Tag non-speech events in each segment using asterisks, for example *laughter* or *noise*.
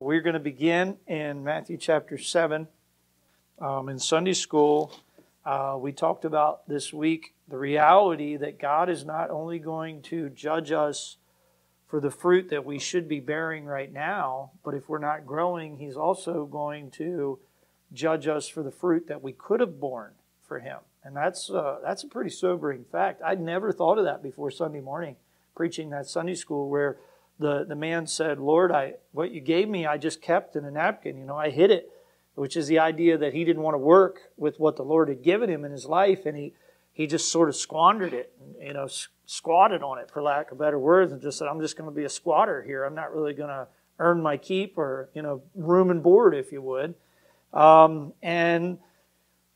We're going to begin in Matthew chapter 7. Um, in Sunday school, uh, we talked about this week the reality that God is not only going to judge us for the fruit that we should be bearing right now, but if we're not growing, He's also going to judge us for the fruit that we could have borne for Him. And that's, uh, that's a pretty sobering fact. I'd never thought of that before Sunday morning, preaching that Sunday school where the, the man said, Lord, I, what you gave me, I just kept in a napkin. You know, I hid it, which is the idea that he didn't want to work with what the Lord had given him in his life, and he, he just sort of squandered it, you know, squatted on it, for lack of better words, and just said, I'm just going to be a squatter here. I'm not really going to earn my keep or, you know, room and board, if you would. Um, and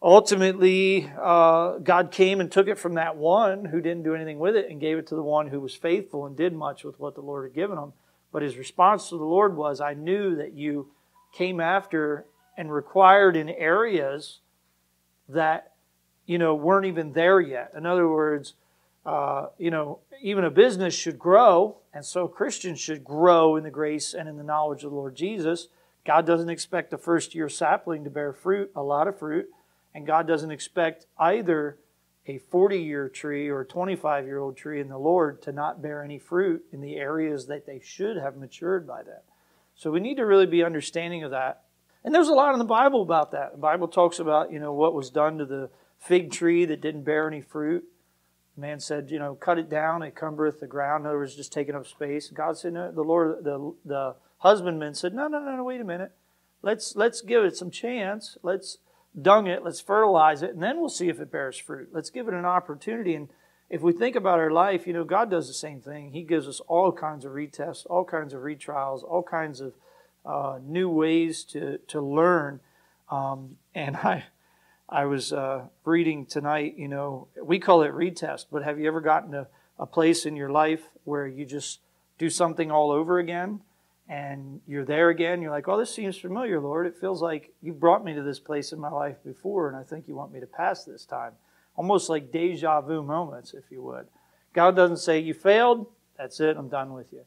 ultimately, uh, God came and took it from that one who didn't do anything with it and gave it to the one who was faithful and did much with what the Lord had given him. But his response to the Lord was, I knew that you came after and required in areas that, you know, weren't even there yet. In other words, uh, you know, even a business should grow, and so Christians should grow in the grace and in the knowledge of the Lord Jesus. God doesn't expect a first year sapling to bear fruit, a lot of fruit. And God doesn't expect either a 40 year tree or a 25 year old tree in the Lord to not bear any fruit in the areas that they should have matured by that. So we need to really be understanding of that. And there's a lot in the Bible about that. The Bible talks about, you know, what was done to the fig tree that didn't bear any fruit. The man said, you know, cut it down, it cumbereth the ground. In other words, just taking up space. God said, no, the Lord, the, the husbandman said, no, no, no, no, wait a minute. Let's, let's give it some chance. Let's, dung it, let's fertilize it, and then we'll see if it bears fruit. Let's give it an opportunity. And if we think about our life, you know, God does the same thing. He gives us all kinds of retests, all kinds of retrials, all kinds of uh, new ways to, to learn. Um, and *laughs* I, I was uh, reading tonight, you know, we call it retest, but have you ever gotten to a place in your life where you just do something all over again? And you're there again. You're like, oh, this seems familiar, Lord. It feels like you brought me to this place in my life before, and I think you want me to pass this time. Almost like deja vu moments, if you would. God doesn't say, you failed, that's it, I'm done with you.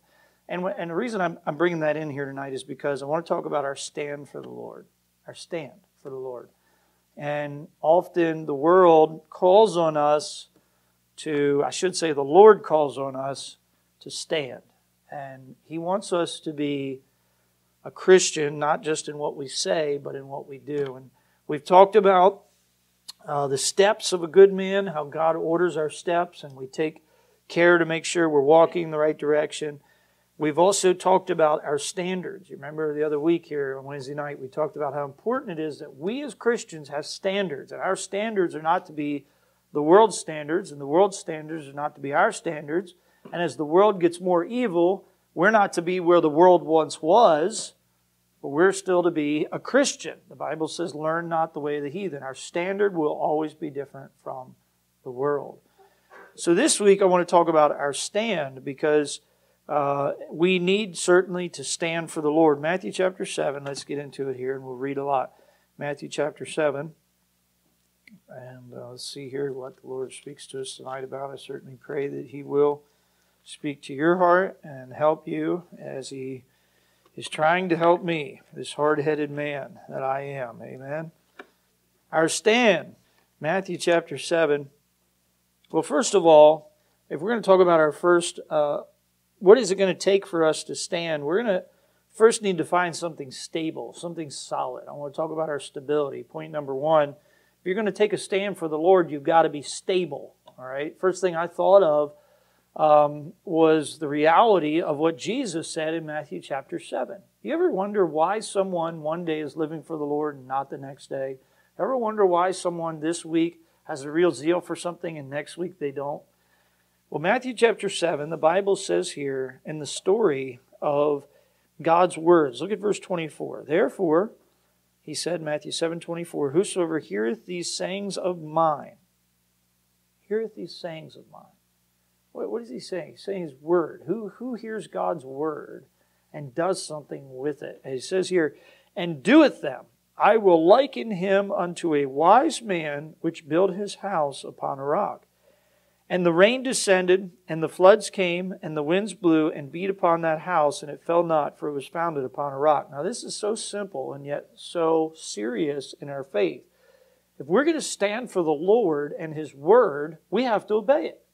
And, and the reason I'm, I'm bringing that in here tonight is because I want to talk about our stand for the Lord. Our stand for the Lord. And often the world calls on us to, I should say, the Lord calls on us to stand. And He wants us to be a Christian, not just in what we say, but in what we do. And we've talked about uh, the steps of a good man, how God orders our steps, and we take care to make sure we're walking in the right direction. We've also talked about our standards. You remember the other week here on Wednesday night, we talked about how important it is that we as Christians have standards, and our standards are not to be the world's standards, and the world's standards are not to be our standards. And as the world gets more evil, we're not to be where the world once was, but we're still to be a Christian. The Bible says, learn not the way of the heathen. Our standard will always be different from the world. So this week I want to talk about our stand because uh, we need certainly to stand for the Lord. Matthew chapter 7, let's get into it here and we'll read a lot. Matthew chapter 7. And uh, let's see here what the Lord speaks to us tonight about. I certainly pray that He will speak to your heart and help you as He is trying to help me, this hard headed man that I am. Amen. Our stand, Matthew chapter 7. Well, first of all, if we're going to talk about our first, uh, what is it going to take for us to stand? We're going to first need to find something stable, something solid. I want to talk about our stability. Point number one if you're going to take a stand for the Lord, you've got to be stable. All right. First thing I thought of um, was the reality of what Jesus said in Matthew chapter 7. You ever wonder why someone one day is living for the Lord and not the next day? Ever wonder why someone this week has a real zeal for something and next week they don't? Well, Matthew chapter 7, the Bible says here in the story of God's words. Look at verse 24. Therefore, he said, Matthew 7 24, Whosoever heareth these sayings of mine, heareth these sayings of mine. What, what is he saying? He's saying his word. Who, who hears God's word and does something with it? And he says here, and doeth them. I will liken him unto a wise man which built his house upon a rock. And the rain descended, and the floods came, and the winds blew and beat upon that house, and it fell not, for it was founded upon a rock. Now, this is so simple and yet so serious in our faith. If we're going to stand for the Lord and His Word, we have to obey it.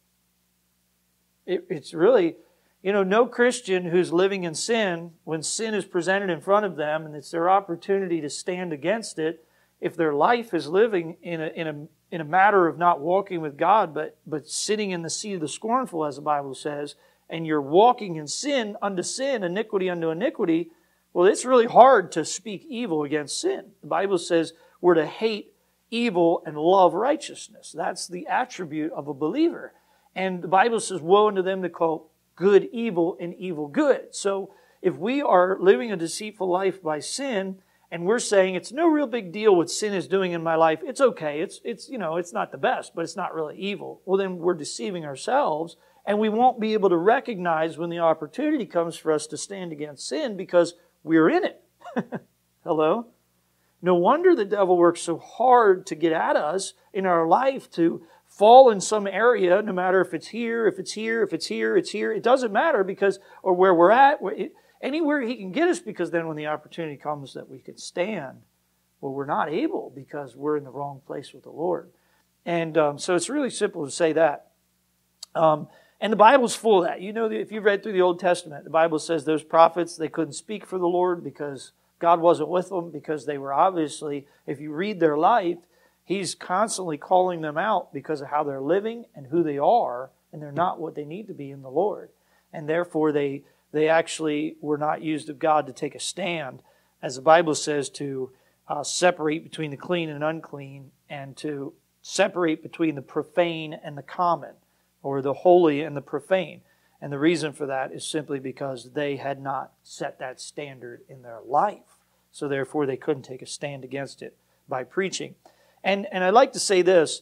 It it's really, you know, no Christian who's living in sin, when sin is presented in front of them and it's their opportunity to stand against it, if their life is living in a, in a in a matter of not walking with God, but, but sitting in the seat of the scornful, as the Bible says, and you're walking in sin unto sin, iniquity unto iniquity, well, it's really hard to speak evil against sin. The Bible says we're to hate evil and love righteousness. That's the attribute of a believer. And the Bible says, Woe unto them that call good evil and evil good. So if we are living a deceitful life by sin, and we're saying it's no real big deal what sin is doing in my life. It's okay. It's, it's, you know, it's not the best, but it's not really evil. Well, then we're deceiving ourselves and we won't be able to recognize when the opportunity comes for us to stand against sin because we're in it. *laughs* Hello? No wonder the devil works so hard to get at us in our life to fall in some area, no matter if it's here, if it's here, if it's here, it's here. It doesn't matter because, or where we're at. Anywhere he can get us because then when the opportunity comes that we can stand, well, we're not able because we're in the wrong place with the Lord. And um, so it's really simple to say that. Um, and the Bible's full of that. You know, if you've read through the Old Testament, the Bible says those prophets, they couldn't speak for the Lord because God wasn't with them, because they were obviously, if you read their life, He's constantly calling them out because of how they're living and who they are, and they're not what they need to be in the Lord. And therefore, they they actually were not used of God to take a stand, as the Bible says, to uh, separate between the clean and unclean, and to separate between the profane and the common, or the holy and the profane. And the reason for that is simply because they had not set that standard in their life. So therefore, they couldn't take a stand against it by preaching. And, and I'd like to say this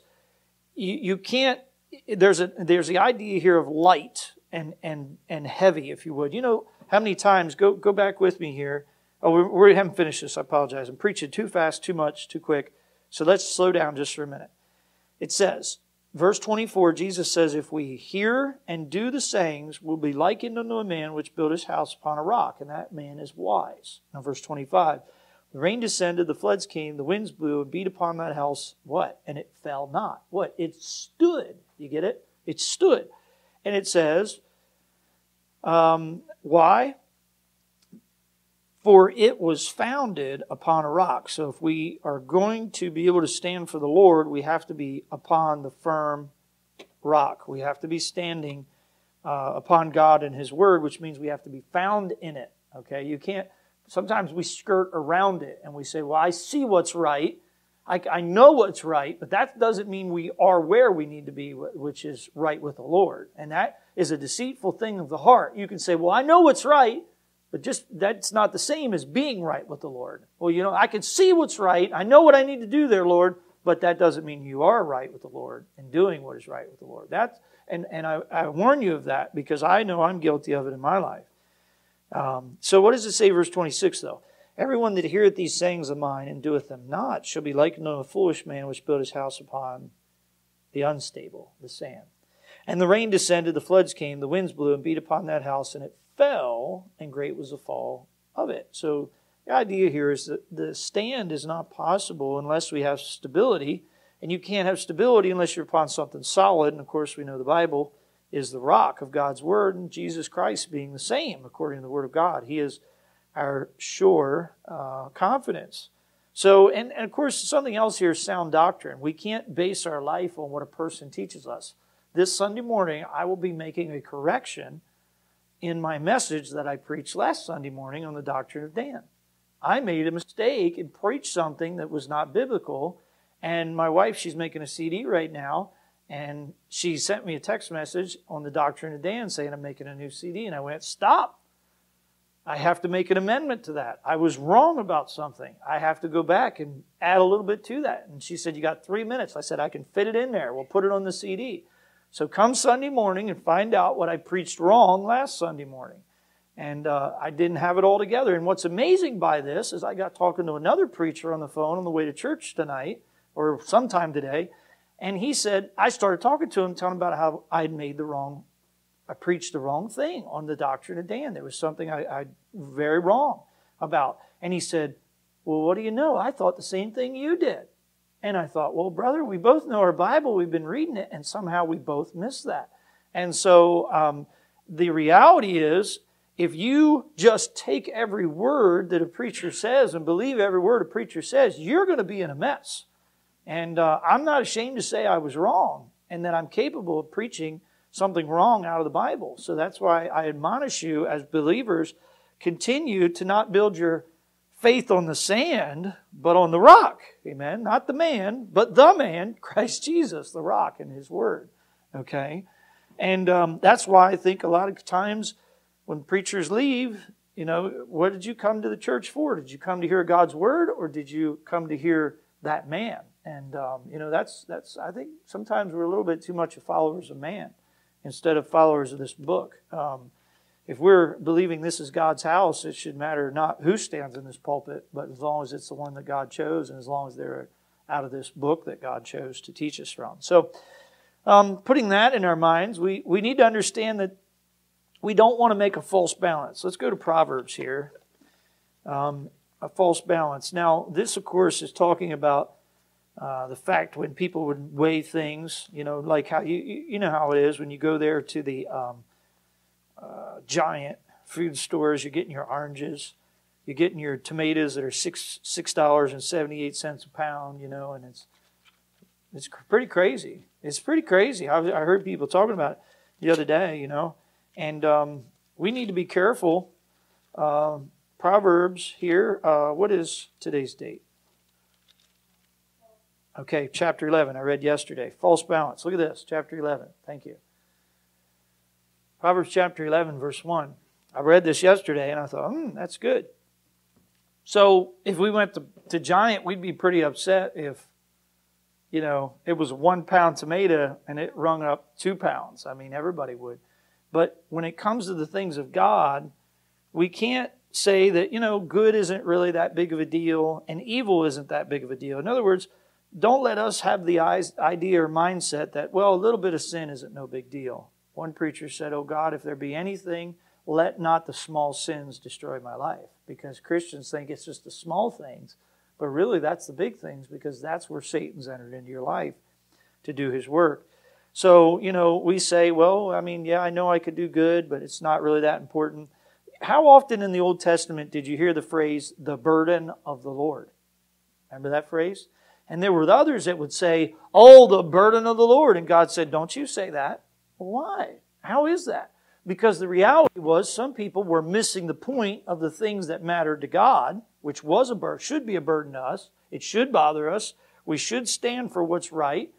you, you can't, there's, a, there's the idea here of light and, and, and heavy, if you would. You know how many times, go, go back with me here. Oh, we, we haven't finished this. I apologize. I'm preaching too fast, too much, too quick. So let's slow down just for a minute. It says, verse 24, Jesus says, If we hear and do the sayings, we'll be likened unto a man which built his house upon a rock, and that man is wise. Now, verse 25, the rain descended, the floods came, the winds blew and beat upon that house. What? And it fell not. What? It stood. You get it? It stood. And it says, um, why? For it was founded upon a rock. So if we are going to be able to stand for the Lord, we have to be upon the firm rock. We have to be standing uh, upon God and His Word, which means we have to be found in it. Okay? You can't, sometimes we skirt around it and we say, well, I see what's right I, I know what's right, but that doesn't mean we are where we need to be, which is right with the Lord. And that is a deceitful thing of the heart. You can say, well, I know what's right, but just that's not the same as being right with the Lord. Well, you know, I can see what's right. I know what I need to do there, Lord, but that doesn't mean you are right with the Lord and doing what is right with the Lord. That's, and, and I, I warn you of that because I know I'm guilty of it in my life. Um, so what does it say, verse 26, though? Everyone that heareth these sayings of mine and doeth them not shall be likened unto a foolish man which built his house upon the unstable, the sand. And the rain descended, the floods came, the winds blew and beat upon that house, and it fell, and great was the fall of it. So the idea here is that the stand is not possible unless we have stability, and you can't have stability unless you're upon something solid. And of course, we know the Bible is the rock of God's word, and Jesus Christ being the same according to the word of God. He is our sure uh, confidence. So, and, and of course, something else here is sound doctrine. We can't base our life on what a person teaches us. This Sunday morning, I will be making a correction in my message that I preached last Sunday morning on the doctrine of Dan. I made a mistake and preached something that was not biblical. And my wife, she's making a CD right now, and she sent me a text message on the doctrine of Dan saying, I'm making a new CD. And I went, Stop. I have to make an amendment to that. I was wrong about something. I have to go back and add a little bit to that. And she said, You got three minutes. I said, I can fit it in there. We'll put it on the CD. So come Sunday morning and find out what I preached wrong last Sunday morning. And uh, I didn't have it all together. And what's amazing by this is I got talking to another preacher on the phone on the way to church tonight or sometime today. And he said, I started talking to him, telling him about how I'd made the wrong, I preached the wrong thing on the doctrine of Dan. There was something I, I very wrong about. And he said, Well, what do you know? I thought the same thing you did. And I thought, Well, brother, we both know our Bible, we've been reading it, and somehow we both missed that. And so um, the reality is, if you just take every word that a preacher says and believe every word a preacher says, you're going to be in a mess. And uh, I'm not ashamed to say I was wrong and that I'm capable of preaching something wrong out of the Bible. So that's why I admonish you as believers continue to not build your faith on the sand, but on the rock. Amen. Not the man, but the man, *laughs* Christ Jesus, the rock and his word. Okay. And um, that's why I think a lot of times when preachers leave, you know, what did you come to the church for? Did you come to hear God's word, or did you come to hear that man? And um, you know, that's that's. I think sometimes we're a little bit too much of followers of man instead of followers of this book. Um, if we're believing this is God's house, it should matter not who stands in this pulpit, but as long as it's the one that God chose, and as long as they're out of this book that God chose to teach us from. So, um, putting that in our minds, we, we need to understand that we don't want to make a false balance. Let's go to Proverbs here. Um, a false balance. Now, this, of course, is talking about uh, the fact when people would weigh things, you know, like how you you know how it is when you go there to the um, uh, giant food stores, you're getting your oranges, you're getting your tomatoes that are six six dollars and seventy eight cents a pound, you know, and it's it's pretty crazy. It's pretty crazy. I, I heard people talking about it the other day, you know. And um, we need to be careful. Uh, Proverbs here, uh, what is today's date? Okay, chapter 11, I read yesterday. False balance. Look at this, chapter 11. Thank you. Proverbs chapter 11, verse 1. I read this yesterday and I thought, hmm, that's good. So if we went to, to Giant, we'd be pretty upset if, you know, it was one pound tomato and it rung up two pounds. I mean, everybody would. But when it comes to the things of God, we can't say that, you know, good isn't really that big of a deal and evil isn't that big of a deal. In other words, don't let us have the idea or mindset that, well, a little bit of sin isn't no big deal. One preacher said, Oh God, if there be anything, let not the small sins destroy my life. Because Christians think it's just the small things, but really that's the big things because that's where Satan's entered into your life to do his work. So, you know, we say, well, I mean, yeah, I know I could do good, but it's not really that important. How often in the Old Testament did you hear the phrase, the burden of the Lord? Remember that phrase? And there were others that would say, oh, the burden of the Lord. And God said, don't you say that. Why? How is that? Because the reality was some people were missing the point of the things that mattered to God, which was a burden, should be a burden to us. It should bother us. We should stand for what's right.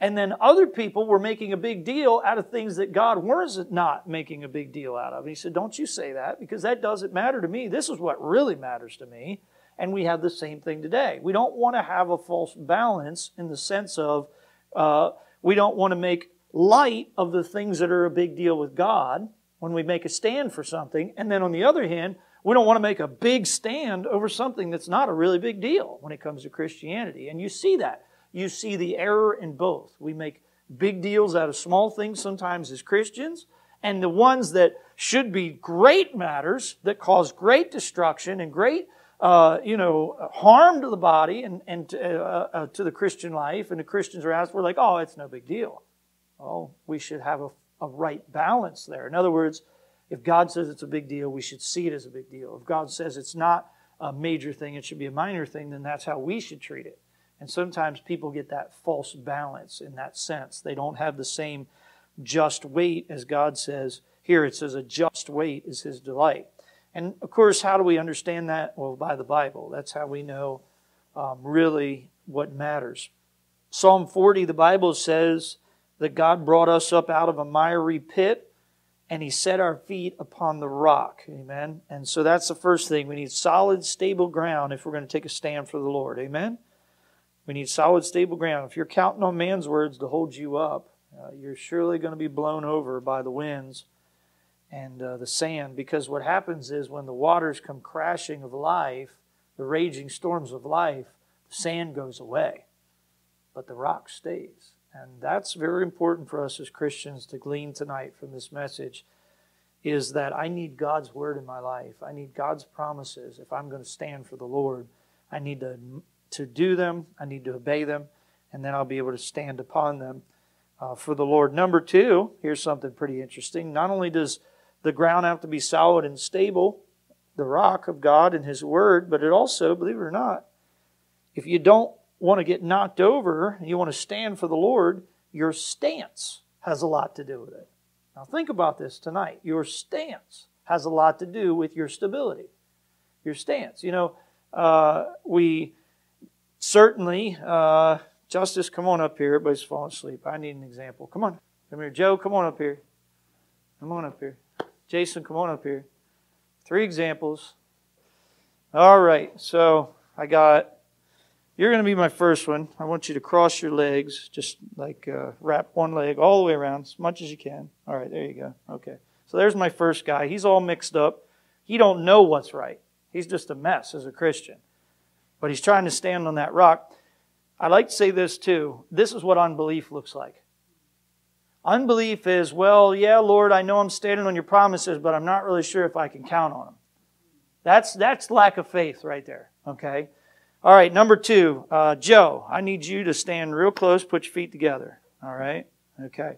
And then other people were making a big deal out of things that God was not making a big deal out of. And he said, Don't you say that because that doesn't matter to me. This is what really matters to me. And we have the same thing today. We don't want to have a false balance in the sense of uh, we don't want to make light of the things that are a big deal with God when we make a stand for something. And then on the other hand, we don't want to make a big stand over something that's not a really big deal when it comes to Christianity. And you see that you see the error in both. We make big deals out of small things sometimes as Christians, and the ones that should be great matters that cause great destruction and great, uh, you know, harm to the body and, and to, uh, uh, to the Christian life, and the Christians are asked, we're like, oh, it's no big deal. Oh, we should have a, a right balance there. In other words, if God says it's a big deal, we should see it as a big deal. If God says it's not a major thing, it should be a minor thing, then that's how we should treat it. And sometimes people get that false balance in that sense. They don't have the same just weight as God says. Here it says a just weight is his delight. And of course, how do we understand that? Well, by the Bible. That's how we know um, really what matters. Psalm 40, the Bible says that God brought us up out of a miry pit and he set our feet upon the rock. Amen. And so that's the first thing. We need solid, stable ground if we're going to take a stand for the Lord. Amen. We need solid, stable ground. If you're counting on man's words to hold you up, uh, you're surely going to be blown over by the winds and uh, the sand because what happens is when the waters come crashing of life, the raging storms of life, the sand goes away. but the rock stays. And that's very important for us as Christians to glean tonight from this message is that I need God's word in my life. I need God's promises. If I'm going to stand for the Lord, I need to, to do them, I need to obey them, and then I'll be able to stand upon them uh, for the Lord. Number two, here's something pretty interesting. Not only does the ground have to be solid and stable, the rock of God and His Word, but it also, believe it or not, if you don't want to get knocked over, and you want to stand for the Lord, your stance has a lot to do with it. Now, think about this tonight. Your stance has a lot to do with your stability. Your stance. You know, uh, we certainly, uh, Justice, come on up here. Everybody's falling asleep. I need an example. Come on. Come here. Joe, come on up here. Come on up here. Jason, come on up here. Three examples. All right. So I got you're going to be my first one. I want you to cross your legs, just like uh, wrap one leg all the way around as much as you can. All right, there you go. Okay. So there's my first guy. He's all mixed up. He don't know what's right. He's just a mess as a Christian. But he's trying to stand on that rock. I like to say this too. This is what unbelief looks like. Unbelief is, well, yeah, Lord, I know I'm standing on your promises, but I'm not really sure if I can count on them. That's, that's lack of faith right there, okay? All right, number two, uh, Joe, I need you to stand real close, put your feet together. All right, okay.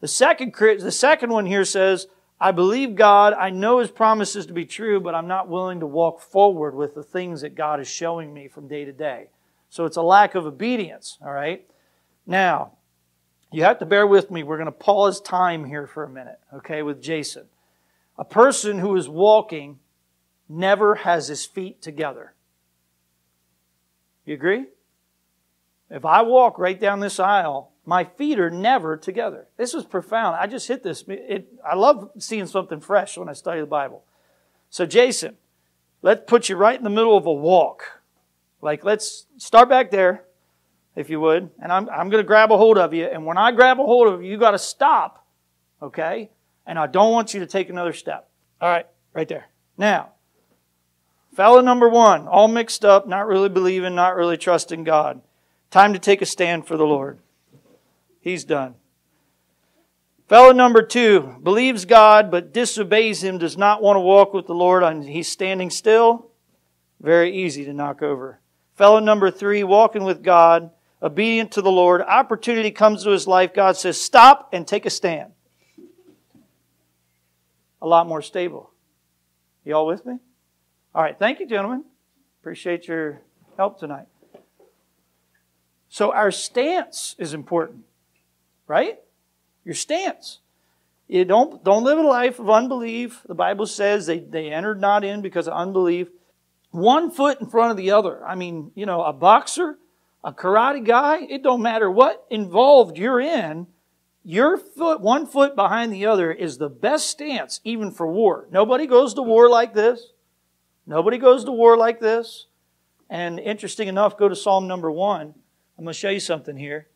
The second, the second one here says, I believe God, I know His promises to be true, but I'm not willing to walk forward with the things that God is showing me from day to day. So it's a lack of obedience, all right? Now, you have to bear with me. We're going to pause time here for a minute, okay, with Jason. A person who is walking never has his feet together. You agree? If I walk right down this aisle, my feet are never together. This was profound. I just hit this. It, I love seeing something fresh when I study the Bible. So, Jason, let's put you right in the middle of a walk. Like, let's start back there, if you would. And I'm, I'm going to grab a hold of you. And when I grab a hold of you, you got to stop. Okay? And I don't want you to take another step. All right, right there. Now, Fellow number one, all mixed up, not really believing, not really trusting God. Time to take a stand for the Lord. He's done. Fellow number two, believes God but disobeys Him, does not want to walk with the Lord, and he's standing still. Very easy to knock over. Fellow number three, walking with God, obedient to the Lord. Opportunity comes to his life. God says, stop and take a stand. A lot more stable. You all with me? All right, thank you, gentlemen. Appreciate your help tonight. So, our stance is important, right? Your stance. You don't, don't live a life of unbelief. The Bible says they, they entered not in because of unbelief. One foot in front of the other. I mean, you know, a boxer, a karate guy, it don't matter what involved you're in, your foot, one foot behind the other, is the best stance, even for war. Nobody goes to war like this. Nobody goes to war like this. And interesting enough, go to Psalm number one. I'm going to show you something here.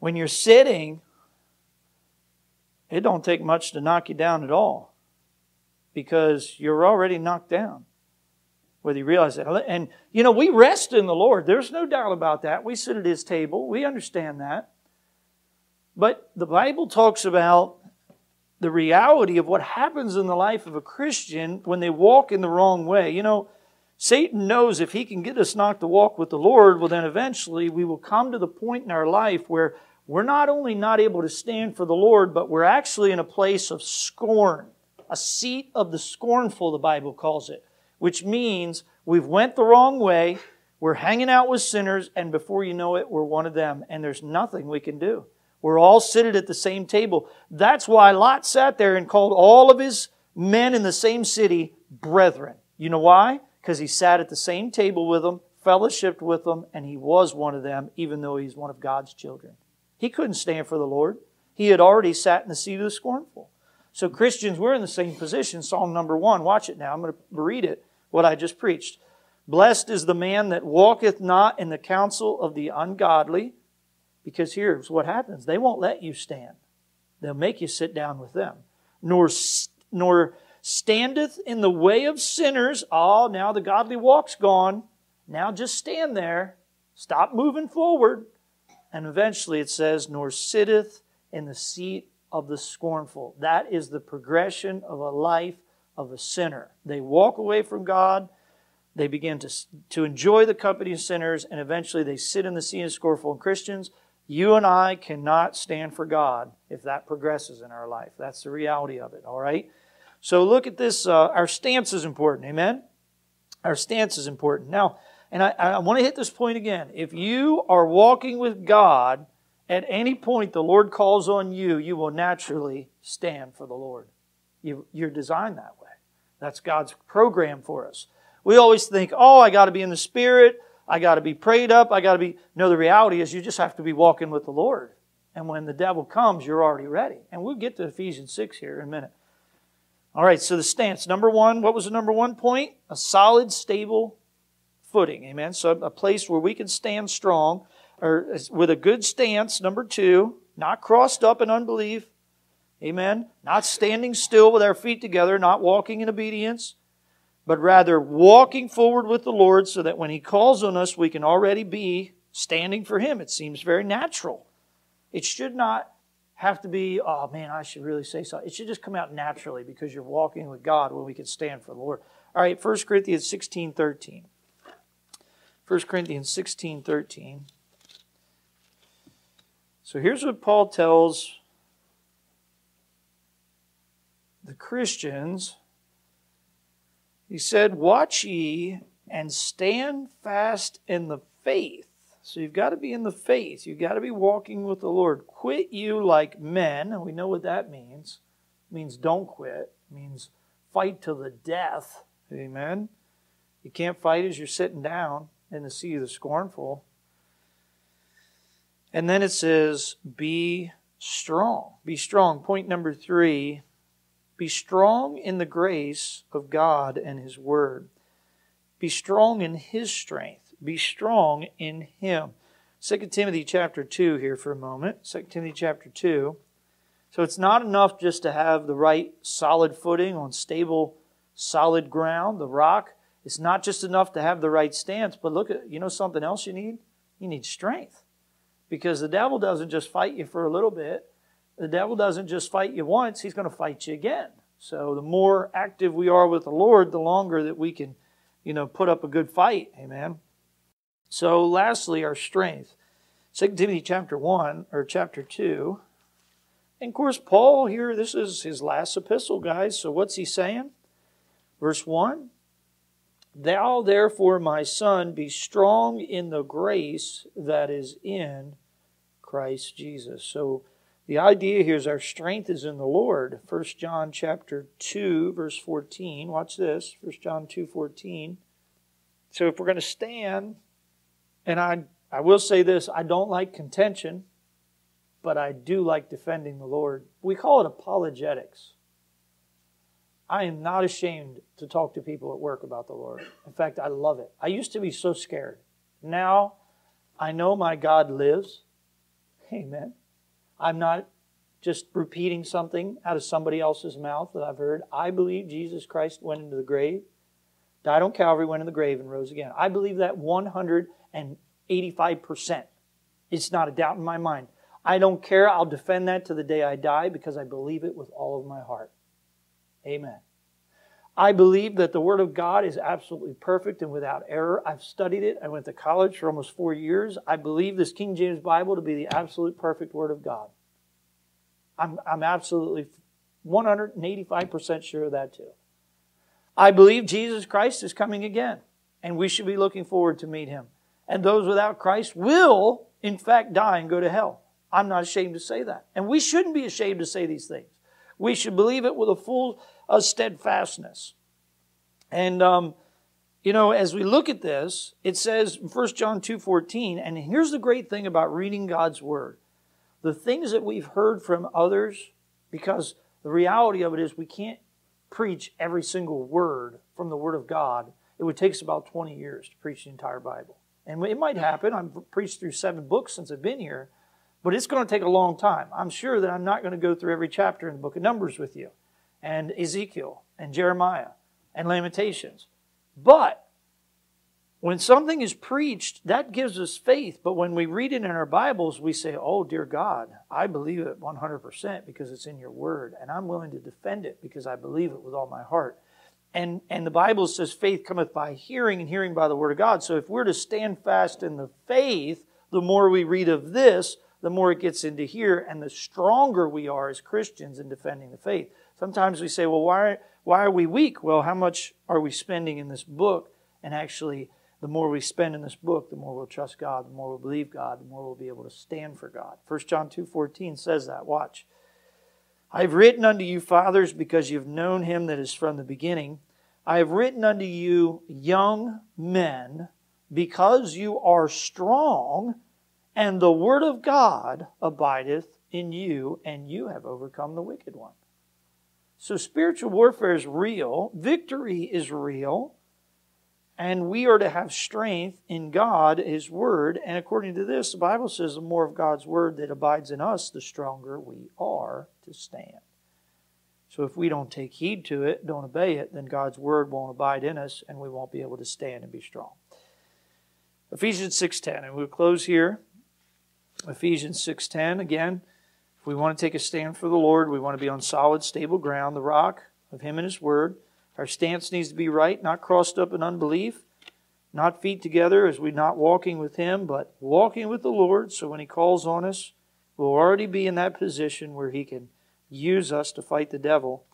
When you're sitting, it don't take much to knock you down at all because you're already knocked down whether you realize that. And, you know, we rest in the Lord. There's no doubt about that. We sit at His table. We understand that. But the Bible talks about the reality of what happens in the life of a Christian when they walk in the wrong way. You know, Satan knows if he can get us not to walk with the Lord, well, then eventually we will come to the point in our life where we're not only not able to stand for the Lord, but we're actually in a place of scorn, a seat of the scornful, the Bible calls it, which means we've went the wrong way, we're hanging out with sinners, and before you know it, we're one of them, and there's nothing we can do. We're all seated at the same table. That's why Lot sat there and called all of his men in the same city brethren. You know why? Because he sat at the same table with them, fellowshipped with them, and he was one of them, even though he's one of God's children. He couldn't stand for the Lord. He had already sat in the seat of the scornful. So, Christians, we're in the same position. Psalm number one. Watch it now. I'm going to read it, what I just preached. Blessed is the man that walketh not in the counsel of the ungodly because here's what happens they won't let you stand, they'll make you sit down with them. Nor, nor standeth in the way of sinners. Oh, now the godly walk's gone. Now just stand there. Stop moving forward. And eventually it says, nor sitteth in the seat of the scornful. That is the progression of a life of a sinner. They walk away from God, they begin to, to enjoy the company of sinners, and eventually they sit in the seat of scornful. Christians, you and I cannot stand for God if that progresses in our life. That's the reality of it, all right? So look at this. Uh, our stance is important. Amen? Our stance is important. Now, and I, I want to hit this point again. If you are walking with God, at any point the Lord calls on you, you will naturally stand for the Lord. You, you're designed that way. That's God's program for us. We always think, oh, I got to be in the Spirit. I got to be prayed up. I got to be. No, the reality is you just have to be walking with the Lord. And when the devil comes, you're already ready. And we'll get to Ephesians 6 here in a minute. All right, so the stance. Number one, what was the number one point? A solid, stable footing. Amen. So a place where we can stand strong or with a good stance. Number two, not crossed up in unbelief. Amen. Not standing still with our feet together, not walking in obedience, but rather walking forward with the Lord so that when He calls on us, we can already be standing for Him. It seems very natural. It should not have to be, oh man, I should really say something. It should just come out naturally because you're walking with God when we can stand for the Lord. All right, 1 Corinthians 16 13. 1 Corinthians 16 13. So here's what Paul tells the Christians. He said, Watch ye and stand fast in the faith. So you've got to be in the faith. You've got to be walking with the Lord. Quit you like men, and we know what that means. It means don't quit. It means fight to the death. Amen. You can't fight as you're sitting down in the sea of the scornful. And then it says, be strong. Be strong. Point number three be strong in the grace of God and His Word. Be strong in His strength. Be strong in Him. 2 Timothy chapter 2 here for a moment. 2 Timothy chapter 2. So it's not enough just to have the right solid footing on stable, solid ground, the rock. It's not just enough to have the right stance, but look at, you know something else you need? You need strength. Because the devil doesn't just fight you for a little bit. The devil doesn't just fight you once, he's going to fight you again. So the more active we are with the Lord, the longer that we can, you know, put up a good fight. Amen. So lastly, our strength. 2 Timothy chapter 1 or chapter 2. And of course, Paul here, this is his last epistle, guys. So what's he saying? Verse 1 Thou therefore, my son, be strong in the grace that is in Christ Jesus. So the idea here is our strength is in the Lord. 1 John chapter 2, verse 14. Watch this. 1 John 2, 14. So if we're going to stand, and I, I will say this, I don't like contention, but I do like defending the Lord. We call it apologetics. I am not ashamed to talk to people at work about the Lord. In fact, I love it. I used to be so scared. Now I know my God lives. Amen. I'm not just repeating something out of somebody else's mouth that I've heard. I believe Jesus Christ went into the grave, died on Calvary, went in the grave, and rose again. I believe that 185%. It's not a doubt in my mind. I don't care. I'll defend that to the day I die because I believe it with all of my heart. Amen. I believe that the Word of God is absolutely perfect and without error. I've studied it. I went to college for almost four years. I believe this King James Bible to be the absolute perfect Word of God. I'm, I'm absolutely 185% sure of that too. I believe Jesus Christ is coming again, and we should be looking forward to meet Him. And those without Christ will, in fact, die and go to hell. I'm not ashamed to say that. And we shouldn't be ashamed to say these things. We should believe it with a full uh, steadfastness. And, um, you know, as we look at this, it says 1 John 2.14, and here's the great thing about reading God's Word. The things that we've heard from others, because the reality of it is we can't preach every single word from the Word of God. It would take us about 20 years to preach the entire Bible. And it might happen. I've preached through seven books since I've been here. But it's going to take a long time. I'm sure that I'm not going to go through every chapter in the book of Numbers with you, and Ezekiel, and Jeremiah, and Lamentations. But When something is preached, that gives us faith. But when we read it in our Bibles, we say, Oh, dear God, I believe it 100% because it's in your word. And I'm willing to defend it because I believe it with all my heart. And, and the Bible says faith cometh by hearing, and hearing by the word of God. So if we're to stand fast in the faith, the more we read of this, the more it gets into here, and the stronger we are as Christians in defending the faith. Sometimes we say, well, why, why are we weak? Well, how much are we spending in this book? And actually, the more we spend in this book, the more we'll trust God, the more we'll believe God, the more we'll be able to stand for God. 1 John 2.14 says that. Watch. I have written unto you, fathers, because you have known him that is from the beginning. I have written unto you, young men, because you are strong, and the word of God abideth in you, and you have overcome the wicked one. So spiritual warfare is real, victory is real, and we are to have strength in God, His Word. And according to this, the Bible says the more of God's Word that abides in us, the stronger we are to stand. So if we don't take heed to it, don't obey it, then God's Word won't abide in us, and we won't be able to stand and be strong. Ephesians 6.10, and we'll close here. Ephesians 6.10, again, we want to take a stand for the Lord, we want to be on solid, stable ground, the rock of Him and His Word. Our stance needs to be right, not crossed up in unbelief, not feet together as we're not walking with Him, but walking with the Lord. So when He calls on us, we'll already be in that position where He can use us to fight the devil.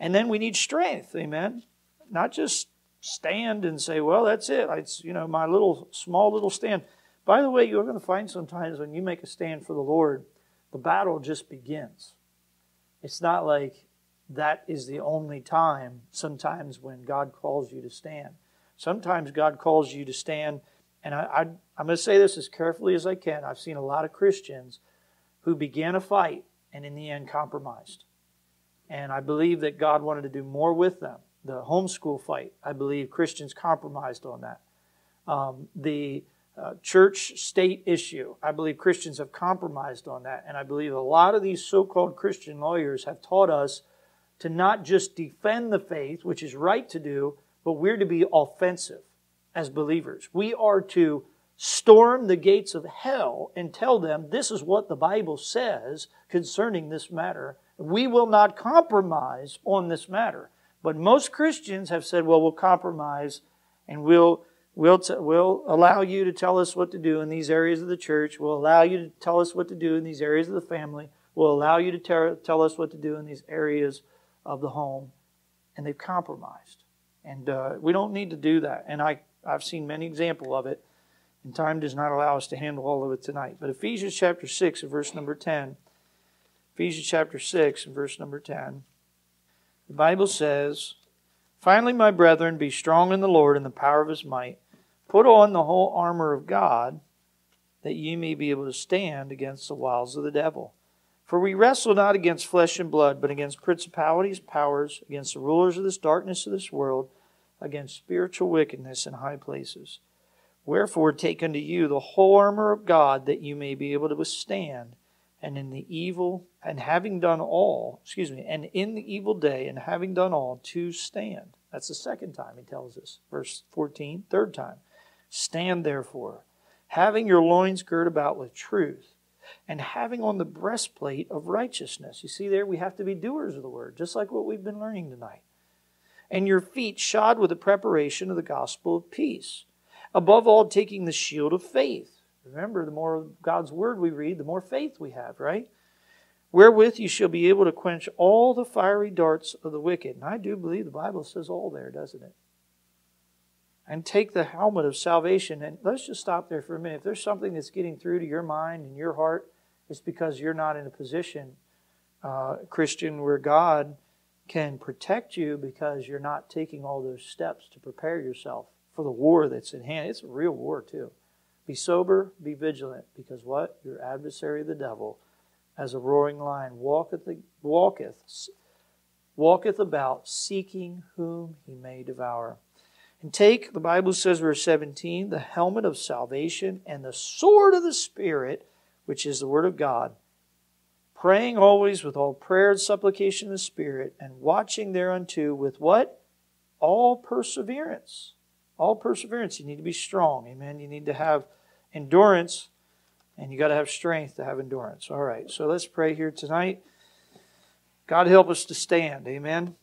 And then we need strength, amen. Not just stand and say, well, that's it. It's, you know, my little, small little stand. By the way, you're going to find sometimes when you make a stand for the Lord, the battle just begins. It's not like that is the only time, sometimes, when God calls you to stand. Sometimes God calls you to stand, and I, I, I'm going to say this as carefully as I can. I've seen a lot of Christians who began a fight and in the end compromised. And I believe that God wanted to do more with them the homeschool fight. I believe Christians compromised on that. Um, the uh, church state issue, I believe Christians have compromised on that. And I believe a lot of these so called Christian lawyers have taught us to not just defend the faith, which is right to do, but we're to be offensive as believers. We are to storm the gates of hell and tell them this is what the Bible says concerning this matter. We will not compromise on this matter. But most Christians have said, well, we'll compromise and we'll, we'll, t- we'll allow you to tell us what to do in these areas of the church. We'll allow you to tell us what to do in these areas of the family. We'll allow you to ter- tell us what to do in these areas of the home. And they've compromised. And uh, we don't need to do that. And I, I've seen many examples of it. And time does not allow us to handle all of it tonight. But Ephesians chapter 6 and verse number 10. Ephesians chapter 6 and verse number 10. The Bible says, Finally, my brethren, be strong in the Lord and the power of his might. Put on the whole armor of God, that ye may be able to stand against the wiles of the devil. For we wrestle not against flesh and blood, but against principalities, powers, against the rulers of this darkness of this world, against spiritual wickedness in high places. Wherefore, take unto you the whole armor of God, that you may be able to withstand and in the evil and having done all, excuse me, and in the evil day and having done all to stand. That's the second time he tells us. Verse 14, third time. Stand therefore, having your loins girt about with truth, and having on the breastplate of righteousness. You see there, we have to be doers of the word, just like what we've been learning tonight. And your feet shod with the preparation of the gospel of peace. Above all, taking the shield of faith Remember, the more God's word we read, the more faith we have, right? Wherewith you shall be able to quench all the fiery darts of the wicked. And I do believe the Bible says all there, doesn't it? And take the helmet of salvation. And let's just stop there for a minute. If there's something that's getting through to your mind and your heart, it's because you're not in a position, uh, Christian, where God can protect you because you're not taking all those steps to prepare yourself for the war that's in hand. It's a real war, too. Be sober, be vigilant, because what? Your adversary, the devil, as a roaring lion, walketh, walketh, walketh about, seeking whom he may devour. And take, the Bible says, verse 17, the helmet of salvation and the sword of the Spirit, which is the Word of God, praying always with all prayer and supplication in the Spirit, and watching thereunto with what? All perseverance all perseverance. You need to be strong. Amen. You need to have endurance, and you got to have strength to have endurance. All right. So let's pray here tonight. God help us to stand. Amen.